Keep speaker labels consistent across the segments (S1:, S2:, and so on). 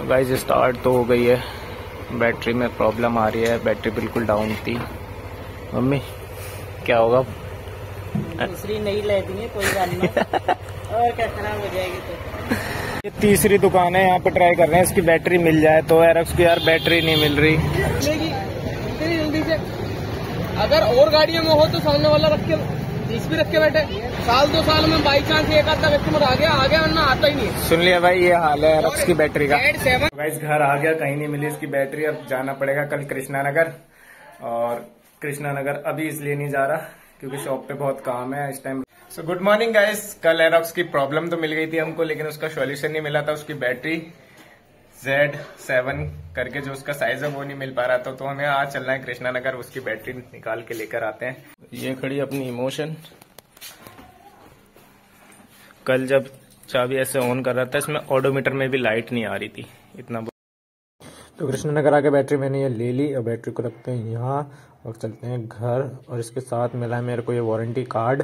S1: तो guys start तो हो गई है। बैटरी में प्रॉब्लम आ रही है। बैटरी बिल्कुल डाउन थी। मम्मी क्या होगा?
S2: दूसरी नहीं ले देंगे कोई बात नहीं। और क्या खराब हो जाएगी तो?
S1: ये तीसरी दुकान है यहाँ पे ट्राई कर रहे हैं इसकी बैटरी मिल जाए तो। एरक्स की यार बैटरी नहीं मिल रही।
S2: जल्दी से। अगर और गाड़ियों में हो तो सामने वाला रख के तीस भी रख के बैठे। साल दो साल में बाई चांस एक आधा व्यक्ति मर आ गया आ गया वरना आता ही नहीं है।
S1: सुन लिया भाई ये हाल है एरक्स की बैटरी का। गाइस घर आ गया कहीं नहीं मिली इसकी बैटरी अब जाना पड़ेगा कल कृष्णा नगर और कृष्णा नगर अभी इसलिए नहीं जा रहा क्योंकि शॉप पे बहुत काम है इस time so good morning guys कल एरॉक्स की प्रॉब्लम तो मिल गई थी हमको लेकिन उसका सॉल्यूशन नहीं मिला था उसकी बैटरी जेड सेवन करके जो उसका साइज़ है वो नहीं मिल पा रहा था। तो हमें आज चलना है कृष्णा नगर उसकी बैटरी निकाल के लेकर आते हैं। ये खड़ी अपनी इमोशन कल जब चाबी ऐसे ऑन कर रहा था, इसमें ऑडोमीटर में भी लाइट नहीं आ रही थी। इतना तो कृष्णनगर आके बैटरी मैंने ये ले ली और बैटरी को रखते हैं यहाँ और चलते हैं घर और इसके साथ मिला है मेरे को ये वारंटी कार्ड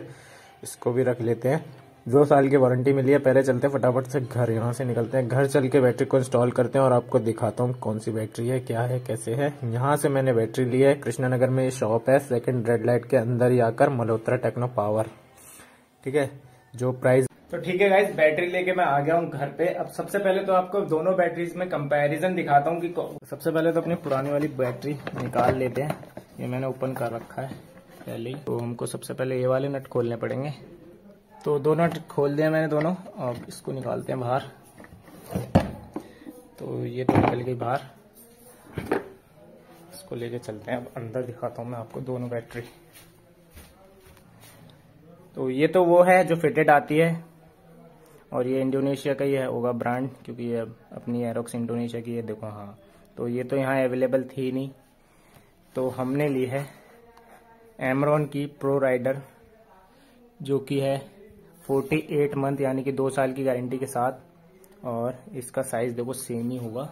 S1: इसको भी रख लेते हैं। दो साल की वारंटी मिली है, पहले चलते फटाफट से घर, यहाँ से निकलते हैं। घर चल के बैटरी को इंस्टॉल करते हैं और आपको दिखाता हूँ कौन सी बैटरी है, क्या है, कैसे है। यहाँ से मैंने बैटरी ली है, कृष्णानगर में शॉप है सेकंड रेड लाइट के अंदर ही आकर मल्होत्रा टेक्नो पावर ठीक है, जो प्राइस तो ठीक है गाइज़ बैटरी लेके मैं आ गया हूँ घर पे। अब सबसे पहले तो आपको दोनों बैटरीज में कंपैरिजन दिखाता हूँ कि सबसे पहले तो अपनी पुरानी वाली बैटरी निकाल लेते हैं। ये मैंने ओपन कर रखा है, पहले तो हमको सबसे पहले ये वाले नट खोलने पड़ेंगे। तो दो नट खोल दिए मैंने दोनों और इसको निकालते हैं बाहर। तो ये तो निकल गई बाहर। इसको लेके चलते हैं, अब अंदर दिखाता हूँ मैं आपको दोनों बैटरी। तो ये तो वो है जो फिटेड आती है, और ये इंडोनेशिया का ही है, होगा ब्रांड, क्योंकि ये अपनी एरोक्स इंडोनेशिया की है, देखो हाँ। तो ये तो यहाँ अवेलेबल थी नहीं। तो हमने ली है एमरॉन की प्रो राइडर जो कि है 48 मंथ यानी कि दो साल की गारंटी के साथ। और इसका साइज़ देखो सेम ही होगा।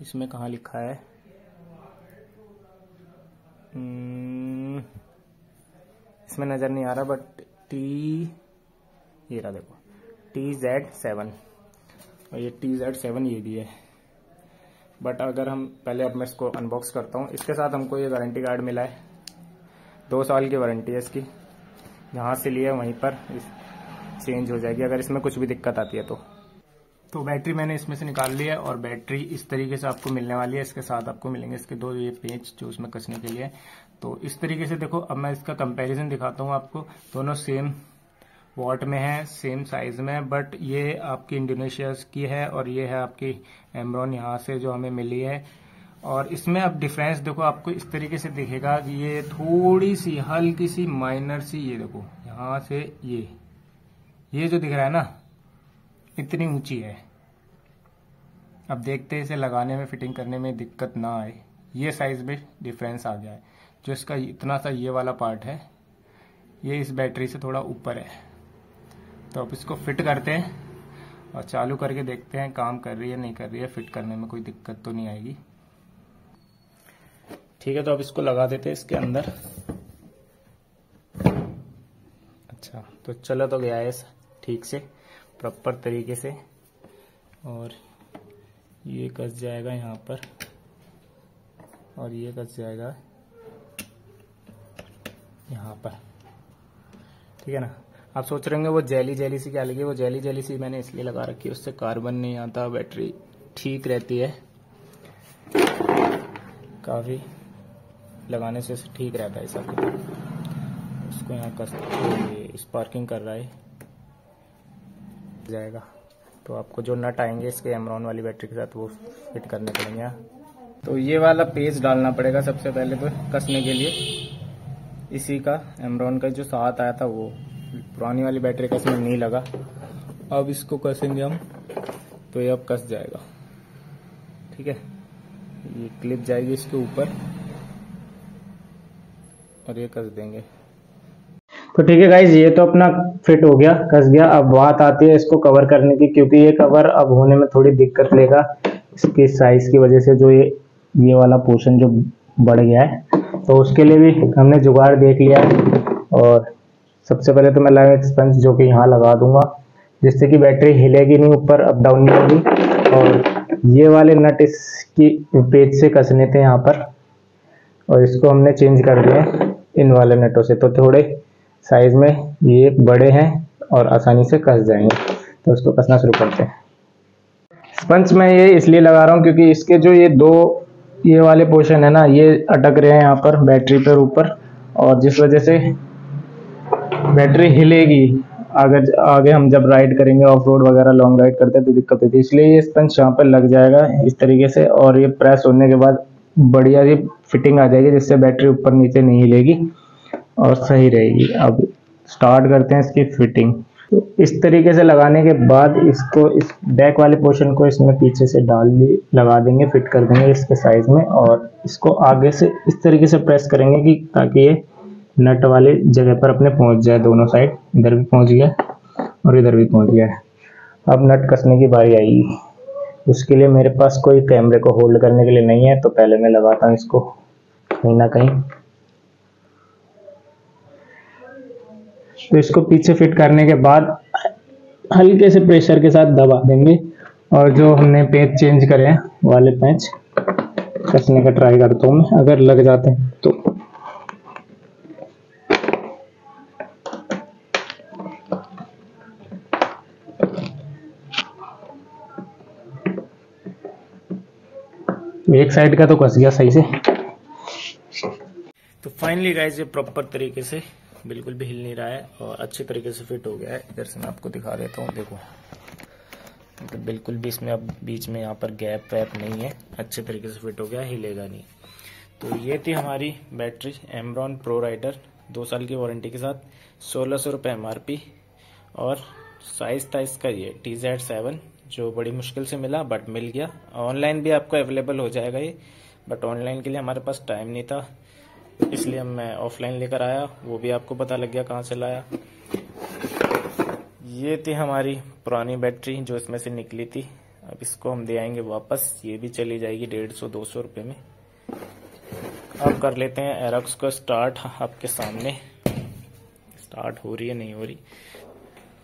S1: इसमें कहा लिखा है? हम्म, इसमें नज़र नहीं आ रहा बट टी ये रहा देखो। टी जेड सेवन और ये टी जेड सेवन ये भी है। बट अगर हम पहले अब मैं इसको अनबॉक्स करता हूँ इसके साथ हमको ये वारंटी कार्ड मिला है। दो साल की वारंटी है इसकी। जहाँ से लिए वहीं पर। चेंज हो जाएगी, अगर इसमें कुछ भी दिक्कत आती है तो। तो बैटरी मैंने इसमें से निकाल ली है और बैटरी इस तरीके से आपको मिलने वाली है। इसके साथ आपको मिलेंगे इसके दो ये पेंच जो उसमें कसने के लिए। तो इस तरीके से देखो, अब मैं इसका कंपैरिजन दिखाता हूँ आपको। दोनों सेम वॉट में है सेम साइज़ में बट ये आपकी इंडोनेशिया की है और ये है आपकी एमरॉन यहाँ से जो हमें मिली है। और इसमें अब डिफरेंस देखो, आपको इस तरीके से दिखेगा कि ये थोड़ी सी, हल्की सी माइनर सी ये देखो, यहाँ से ये। ये जो दिख रहा है ना, इतनी ऊँची है। अब देखते हैं इसे लगाने में फिटिंग करने में दिक्कत ना आए। ये साइज़ में डिफरेंस आ गया है। जो इसका इतना सा ये वाला पार्ट है, ये इस बैटरी से थोड़ा ऊपर है। तो अब इसको फिट करते हैं और चालू करके देखते हैं, काम कर रही है, नहीं कर रही है। फिट करने में कोई दिक्कत तो नहीं आएगी। ठीक है तो अब इसको लगा देते हैं इसके अंदर। अच्छा तो चलो तो गया है ठीक से प्रॉपर तरीके से। और ये कस जाएगा यहाँ पर। और ये कस जाएगा यहाँ पर। ठीक है ना? आप सोच रहे होंगे, वो जेली जेली सी क्या लगी? वो जेली जेली सी मैंने इसलिए लगा रखी है, उससे कार्बन नहीं आता बैटरी ठीक रहती है। काफ़ी लगाने से ठीक रहता है सब उसको यहाँ कस स्पार्किंग कर रहा है। जाएगा। तो आपको जो नट आएँगे इसके एमरॉन वाली बैटरी के साथ वो फिट करने पड़ेंगे तो ये वाला पेज डालना पड़ेगा सबसे पहले तो कसने के लिए। इसी का एमरॉन का जो साथ आया था वो, पुरानी वाली बैटरी का इसमें नहीं लगा। अब इसको कसेंगे हम तो ये अब कस जाएगा। ठीक है? ये क्लिप जाएगी इसके ऊपर। और ये कस देंगे। तो ठीक है गाइज़ ये तो अपना फिट हो गया, कस गया। अब बात आती है इसको कवर करने की, क्योंकि ये कवर अब होने में थोड़ी दिक्कत लेगा। इसकी साइज़ की वजह से जो ये ये वाला पोर्शन जो बढ़ गया है तो उसके लिए भी हमने जुगाड़ देख लिया है। और सबसे पहले तो मैं लाया स्पंज जो कि यहाँ लगा दूँगा, जिससे कि बैटरी हिलेगी नहीं ऊपर अप डाउन नहीं होगी। और ये वाले नट इसकी पेज से कसने थे यहाँ पर, और इसको हमने चेंज कर दिया इन वाले नटों से। तो थोड़े साइज़ में ये बड़े हैं और आसानी से कस जाएँगे। तो उसको कसना शुरू करते हैं। स्पंज में ये इसलिए लगा रहा हूँ क्योंकि इसके जो ये दो ये वाले पोर्शन है ना, ये अटक रहे हैं यहाँ पर बैटरी पर ऊपर और जिस वजह से बैटरी हिलेगी, अगर आगे हम जब राइड करेंगे ऑफ़ रोड वगैरह लॉन्ग राइड करते हैं तो दिक्कत होती है। इसलिए ये स्पंज यहाँ पर लग जाएगा इस तरीके से और ये प्रेस होने के बाद बढ़िया ये फिटिंग आ जाएगी जिससे बैटरी ऊपर नीचे नहीं हिलेगी। और सही रहेगी। अब स्टार्ट करते हैं इसकी फिटिंग तो इस तरीके से लगाने के बाद इसको इस बैक वाले पोर्शन को इसमें पीछे से डाल भी लगा देंगे फिट कर देंगे इसके साइज़ में और इसको आगे से इस तरीके से प्रेस करेंगे कि ताकि ये नट वाले जगह पर अपने पहुँच जाए दोनों साइड इधर भी पहुँच गया और इधर भी पहुँच गया। अब नट कसने की बारी आएगी। उसके लिए मेरे पास कोई कैमरे को होल्ड करने के लिए नहीं है तो पहले मैं लगाता हूँ इसको कहीं ना कहीं। तो इसको पीछे फिट करने के बाद हल्के से प्रेशर के साथ दबा देंगे। और जो हमने पेच चेंज करे हैं, वाले पैच, कसने का ट्राई करता हूँ मैं। अगर लग जाते हैं तो। एक साइड का तो कस गया सही से। तो फाइनली गाइस ये प्रॉपर तरीके से बिल्कुल भी हिल नहीं रहा है और अच्छे तरीके से फिट हो गया है। इधर से मैं आपको दिखा देता हूँ, देखो। तो बिल्कुल भी इसमें अब बीच में यहाँ पर गैप वैप नहीं है। अच्छे तरीके से फिट हो गया, हिलेगा नहीं। तो ये थी हमारी बैटरी एमरॉन प्रो राइडर दो साल की वारंटी के साथ, सोलह सौ रुपये एम और साइज़ था इसका ये टी जेड सेवन जो बड़ी मुश्किल से मिला बट मिल गया। ऑनलाइन भी आपको अवेलेबल हो जाएगा ये बट ऑनलाइन के लिए हमारे पास टाइम नहीं था। इसलिए मैं ऑफलाइन लेकर आया, वो भी आपको पता लग गया कहाँ से लाया। ये थी हमारी पुरानी बैटरी जो इसमें से निकली थी। अब इसको हम दे आएँगे वापस, ये भी चली जाएगी डेढ़ सौ, दो सौ रुपये में। अब कर लेते हैं एरक्स को स्टार्ट आपके सामने। स्टार्ट हो रही है, नहीं हो रही?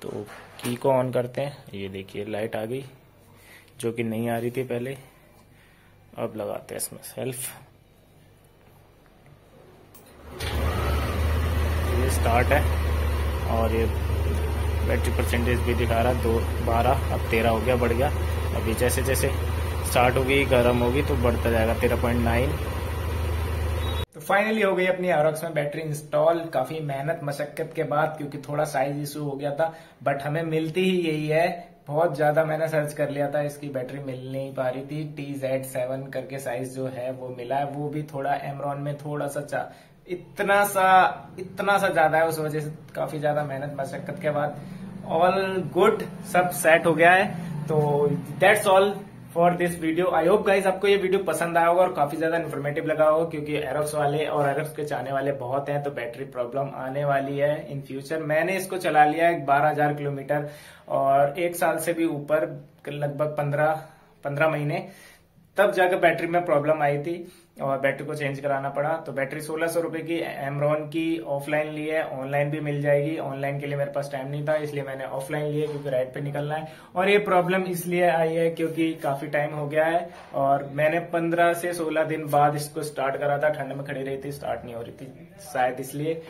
S1: तो की को ऑन करते हैं। ये देखिए लाइट आ गई, जो कि नहीं आ रही थी पहले। अब लगाते हैं इसमें सेल्फ ये स्टार्ट है। और ये बैटरी परसेंटेज भी दिखा रहा है दो, बारह, अब तेरह हो गया, बढ़ गया। अभी जैसे जैसे स्टार्ट होगी, गर्म होगी तो बढ़ता जाएगा, तेरह पॉइंट नाइन तो फाइनली हो गई अपनी आरक्स में बैटरी इंस्टॉल काफ़ी मेहनत, मशक्कत के बाद, क्योंकि थोड़ा साइज़ इशू हो गया था बट हमें मिलती ही यही है। बहुत ज़्यादा मैंने सर्च कर लिया था, इसकी बैटरी मिल नहीं पा रही थी। टी जेड सेवन करके साइज़ जो है, वो मिला है। वो भी थोड़ा एमरॉन में थोड़ा सा इतना सा इतना सा ज़्यादा है, उस वजह से काफ़ी ज़्यादा मेहनत मशक्कत के बाद। ऑल गुड सब सेट हो गया है। तो that's all for this video I hope guys आपको ये वीडियो पसंद आया होगा और काफ़ी ज़्यादा इन्फॉर्मेटिव लगा होगा, क्योंकि एरोक्स वाले और एरोक्स के चाहने वाले बहुत हैं तो बैटरी प्रॉब्लम आने वाली है इन फ्यूचर मैंने इसको चला लिया है बारह हज़ार किलोमीटर, और एक साल से भी ऊपर, लगभग पंद्रह पंद्रह महीने। तब जाकर बैटरी में प्रॉब्लम आई थी और बैटरी को चेंज कराना पड़ा। तो बैटरी सोलह सौ रुपए की एमरॉन की ऑफलाइन ली है। ऑनलाइन भी मिल जाएगी। ऑनलाइन के लिए मेरे पास टाइम नहीं था, इसलिए मैंने ऑफलाइन ली है क्योंकि राइड पे निकलना है। और ये प्रॉब्लम इसलिए आई है क्योंकि काफ़ी टाइम हो गया है और मैंने पंद्रह से सोलह दिन बाद इसको स्टार्ट करा था। ठंड में खड़ी रही थी स्टार्ट नहीं हो रही थी, शायद इसलिए।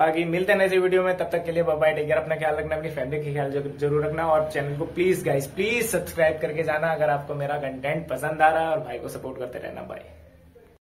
S1: बाकी मिलते हैं नेक्स्ट वीडियो में, तब तक के लिए बाय टेक केयर अपना ख्याल रखना, अपनी फैमिली का ख्याल ज़रूर रखना, और चैनल को प्लीज़ गाइस प्लीज़ सब्सक्राइब करके जाना अगर आपको मेरा कंटेंट पसंद आ रहा है और भाई को सपोर्ट करते रहना बाय